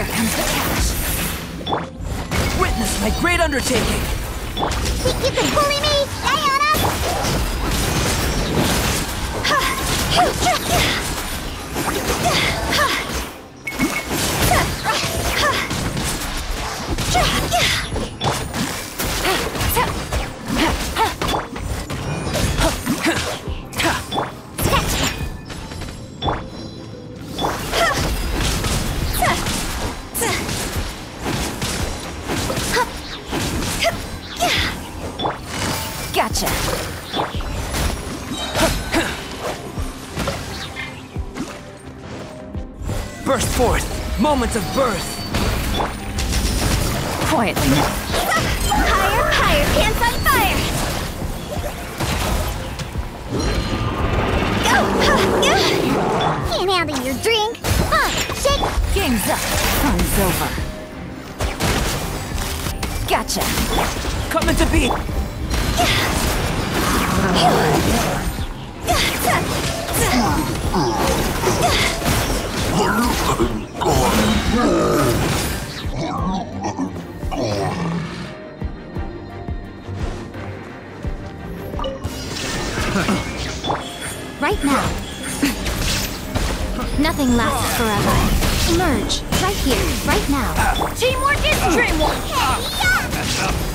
Here comes the catch. Witness my great undertaking! You can bully me, Diana? Gotcha. Burst forth! Moments of birth! Quietly. Higher, higher, pants on fire! Go! Can't handle your drink! Uh, shake! Game's up. Fun's over. Gotcha. Coming to beat! Right now. Nothing lasts forever. Emerge. Right here. Right now. Teamwork is dreamwork!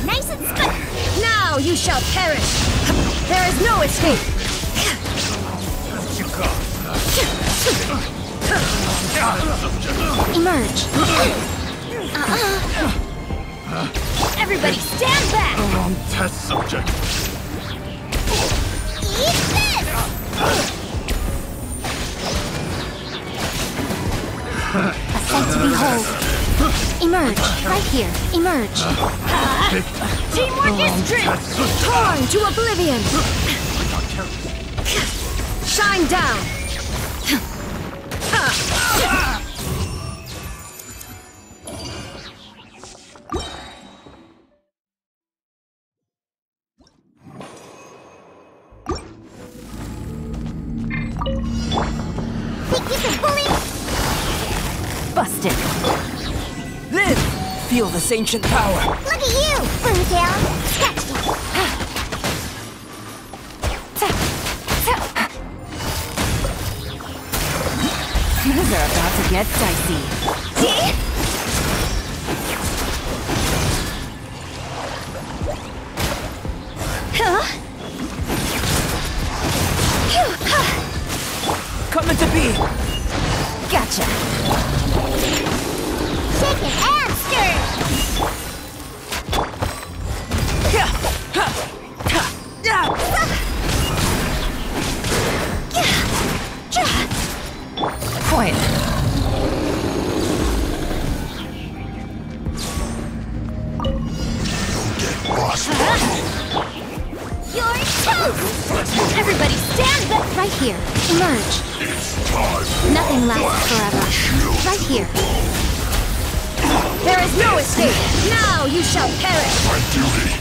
Nice and spit! You shall perish! There is no escape! Emerge. Uh-uh. Everybody stand back! Wrong test subject. Eat this! A sight to behold. Emerge. Right here. Emerge. Teamwork is dream! Torn to oblivion! Shine down! Think you can? Busted. Feel this ancient power! Look at you, Boomtail. Things are about to get dicey. Huh? Coming to beat! Gotcha. Shaken and stirred. Yeah! Ha! Ha! Quiet. Everybody stand back! Right here. Emerge. Nothing lasts forever. Right here. There is no escape! Now you shall perish! My duty.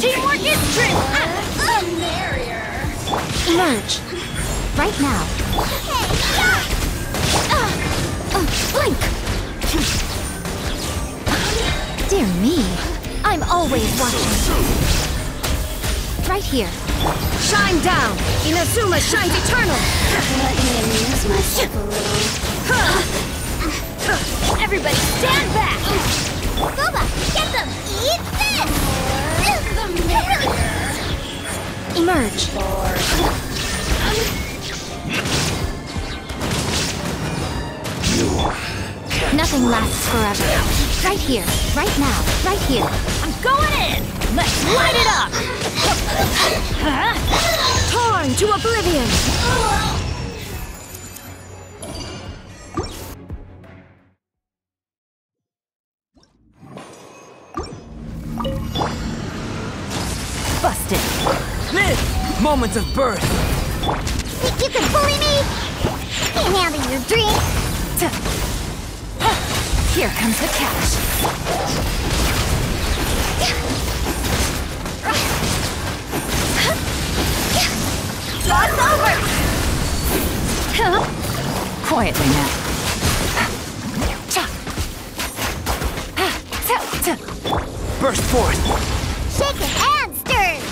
Teamwork is dream! Emerge. Right now. Blink. Dear me. I'm always watching. Right here. Shine down! Inazuma shines eternal! Let me amuse myself a little. Everybody stand back! Guoba, get them! Eat this! Emerge. Nothing lasts forever. Right here, right now, right here. I'm going in! Let's light it up! Torn to oblivion! Busted. Live! Moments of birth! Think you can bully me? Can't handle your drink. Here comes the catch. Quietly now. Burst forth. Shaken and stirred!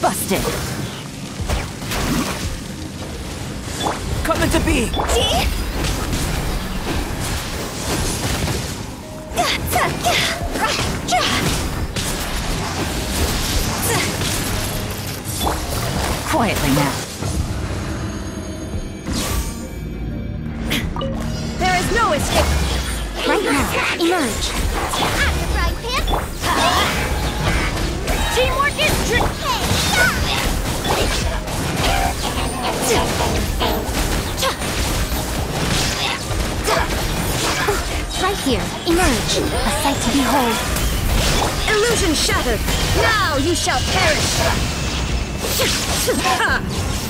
Busted. Come into being. Quietly now. Emerge! I'm the frying pan! Teamwork is trick! Right here, emerge! A sight to behold! Illusion shattered! Now you shall perish!